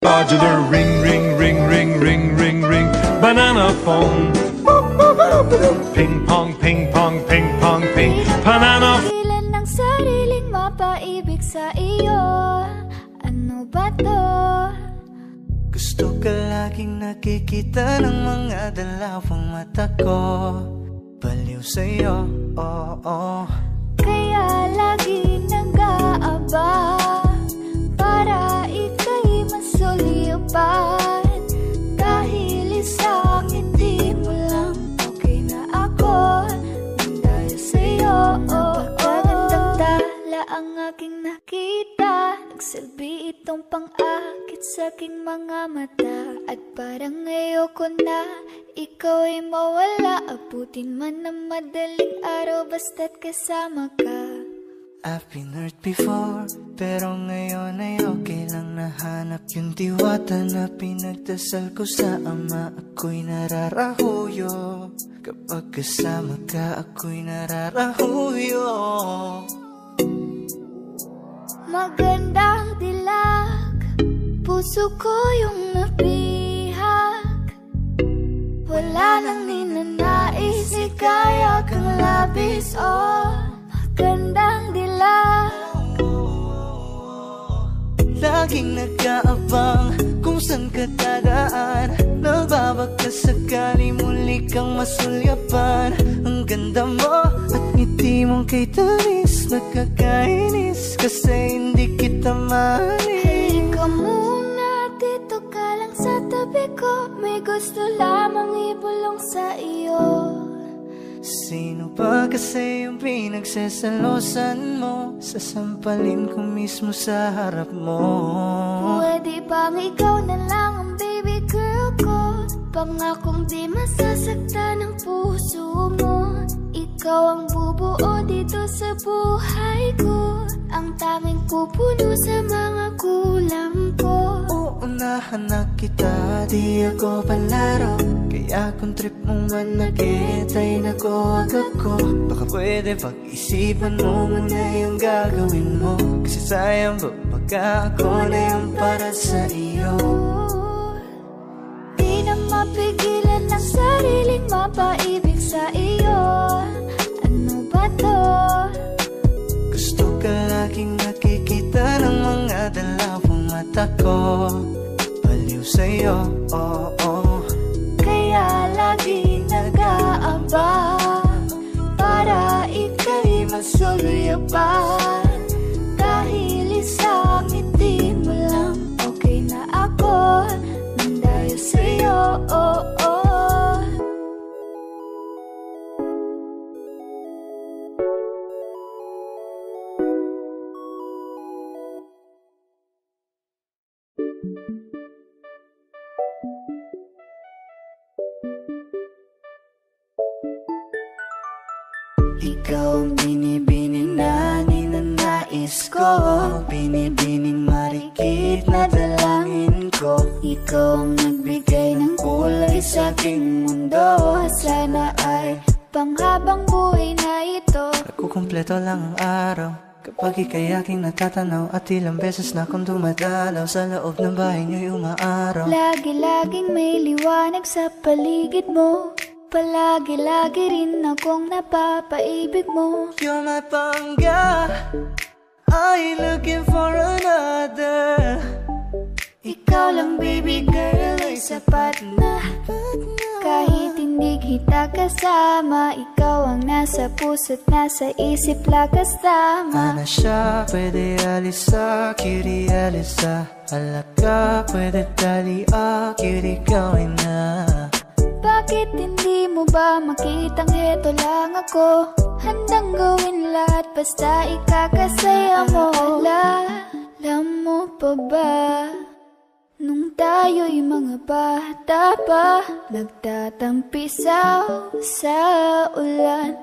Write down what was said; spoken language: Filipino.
Modular ring, ring, ring, ring, ring, ring, ring. Banana phone. Ping pong, ping pong, ping pong, ping. Banana Ilan ng sariling mapaibig sa iyo Ano ba to? Gusto ka laging nakikita ng mga dalawang mata ko Baliw sa'yo, oo, oh, Kaya ang aking nakita. Nagsilbi itong pang-akit sa aking mga mata. At parang ayoko na ikaw ay mawala. Abutin man ng madaling araw basta't kasama ka. I've been hurt before Pero ngayon ay okay lang. Nahanap yung diwata na pinagdasal ko sa ama. Ako'y nararahuyo. Kapag kasama ka ako'y nararahuyo Magandang dilag Puso ko yung nabihag Wala nang ninanais Ikaya kang labis Oh, magandang dilag. Laging nag-aabang kung saan ka dadaan. Nagbabaka sakali muli kang masulyapan Ang ganda mo ngiti mong kay tamis Nagkakainis kasi hindi kita maalis. Halika muna Dito ka lang sa tabi ko. May gusto lamang ibulong sa iyo. Sino ba kasi yung pinagsasalosan mo? Sasampalin ko mismo sa harap mo. Pwede bang ikaw na lang ang baby girl ko? Pangakong di masasaktan Ikaw ang bubuo dito sa buhay ko. Ang tanging pupuno sa mga kulang ko. Uunahan na kita, di ako palaro Kaya kung trip mong managit ay nakuwag ako Baka pwede pag-isipan mo muna yung gagawin mo. Kasi sayang ba pagka ako na yung para sa iyo. Di na mapigilan ng sariling mapaibig sa'yo, oo. Oh, Kaya lagi nag-aaba Para ika'y masulipan Dahil Ikaw ang binibining na ninanais ko. Binibining marikit na dalangin ko. Ikaw ang nagbigay ng kulay sa aking mundo. Sana ay panghabang buhay na ito. Nagkukumpleto lang ang araw. Kapag ika'y aking natatanaw At ilang beses na akong dumadalaw Sa loob ng bahay niyo'y umaaraw. Lagi-laging may liwanag sa paligid mo Palagi-lagi rin akong napapaibig mo. You're my pangga I looking for another. Ikaw lang baby girl ay sapat na. Kahit hindi kita kasama Ikaw ang nasa puso't nasa isip lakas tama Ana siya, pwede alisa, cutie alisa. Alaka, pwede tali, ah, cutie gawin na Bakit hindi mo ba makitang heto lang ako? Handang gawin lahat basta ikakasaya mo. Alam mo pa ba Nung tayo'y mga bata pa Nagtatampisaw sa ulan